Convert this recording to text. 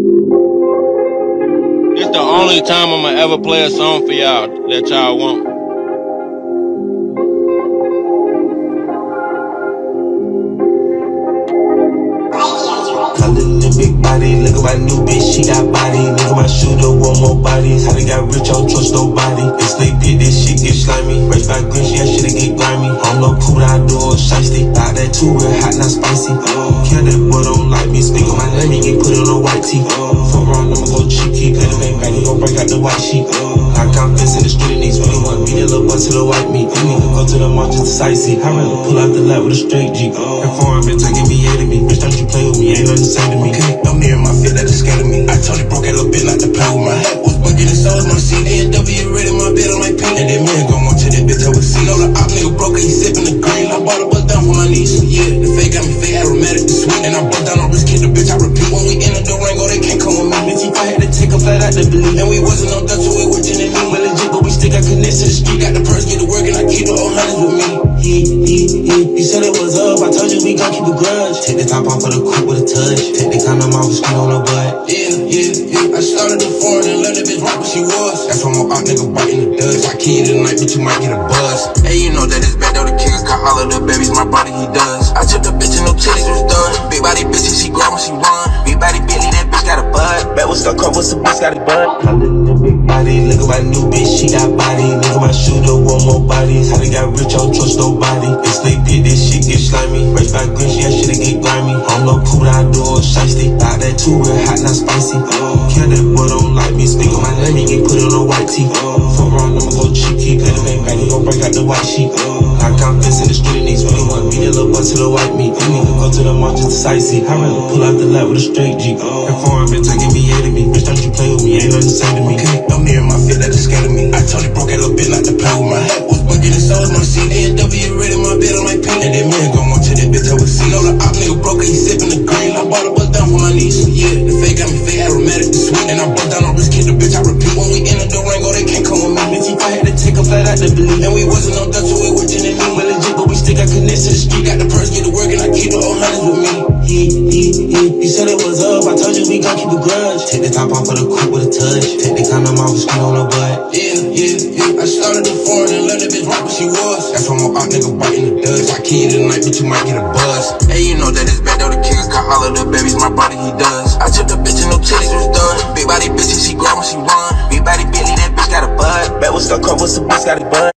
It's the only time I'ma ever play a song for y'all that y'all want. Color the big body, look at my new bitch, she got body. Look at my shooter, want more bodies. How they got rich, I don't trust nobody. They slimy. Race by green, yeah, shit get grimy. I'm no cool, I do all shiesty. Got that too real hot, not spicy. Kill that boy, don't like me. Speak on my name, get put on a white tee. Fuck around, I'ma go cheeky. The bang bang, he gon' break out the white sheet. I confidence in the street, and these really want me to look one to the white meat. You need to go to the mall just to sightsee. I'd rather pull out the light with a straight G. That foreign taking me out of me. Bitch, don't you play with me, ain't nothing to say to me. I'm near my feel that it's scared of me. I totally broke that little bit like the play with my hat. Was bugging the souls, my CD and W ready my bed on my pen. And then man gon' he sipping the green. I bought a bust down for my niece. Yeah, the fake got me fake, aromatic, the sweet. And I bust down on this kid, the bitch I repeat. When we enter Durango, they can't come with me. Bitch, I had to take a flight out the believe. And we wasn't on Dutch, so we were and lean. Well, legit, but we still got the street. Got the purse, get to work, and I keep the old hundreds with me. He said it was up. I told you we gon' keep a grudge. Take the top off of the coupe with a touch. Take the condom off and squeeze on her butt. Yeah, yeah, yeah. I started the foreign and let the bitch rock what she was. That's why my op nigga biting the dust. I key tonight, bitch, you might get a buzz. Hey, you know that it's bad though, the kids got all of the babies, my body he does. I took the bitch and no titties was done. Big body bitches, she grow when she run. Big body Billy, that bitch got a bud. Bet was stuck up with some bitch got a bud. The big body, look at my new bitch, she got body. Look at my shooter, want more bodies. How they got rich, I don't trust nobody. Slimy. Race by green, yeah, shit get grimy. I'm no cool, I do all shiesty. Got that too real hot, not spicy. Kill that boy, don't like me. Speak on my name, get put on a white tee. Fuck around, I'ma go cheeky. Play the bang bang, gon' break out the white sheet. I confidence in the street, and these really want me to look one to the white meat. You need to go to the just to sightsee. I'd rather pull out the lab with a straight G. That foreign been taking me me. Bitch, don't you play with me, ain't nothing to say to me. Okay, I'm near my feel that it's scared of me. I totally broke that little bit like the play with my hat. Was bugging the souls, my CD and W ready my bed on my pen. And then man gon' want op nigga he sipping the green. I bought a bust down for my niece. Yeah, the fake got me fake, aromatic, the sweet. And I bust down on this kid, the bitch I repeat. When we enter Durango, they can't come with me. If I had to take a flight out the believe. And we wasn't on Dutch, so we were lean. Well, legit, but we still got connections to the street. Got the purse, get to work, and I keep the old hundreds with me. He, he, he, he said it was up. I told you we gon' keep a grudge. Take the top off of the coupe with a touch. Take the condom off squeeze on her butt. Yeah, yeah, yeah. I started the foreign and let the bitch rock what she was. That's why my op nigga biting the dust. I key tonight, bitch, you might get a buzz. Hey, you know that it's bad though, the kids got all of the babies, my body he does. I took the bitch and no titties was done. Big body bitches, she grow when she run. Big body Billy, that bitch got a bud. Bet was stuck up with some bitch got a bud.